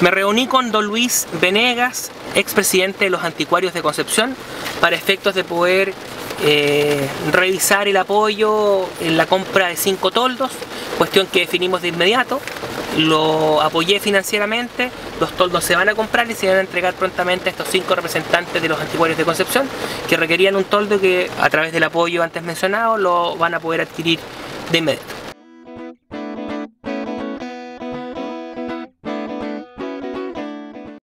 Me reuní con don Luis Venegas, expresidente de los Anticuarios de Concepción, para efectos de poder eh, revisar el apoyo en la compra de cinco toldos, cuestión que definimos de inmediato. Lo apoyé financieramente, los toldos se van a comprar y se van a entregar prontamente a estos cinco representantes de los anticuarios de Concepción que requerían un toldo que a través del apoyo antes mencionado lo van a poder adquirir de inmediato.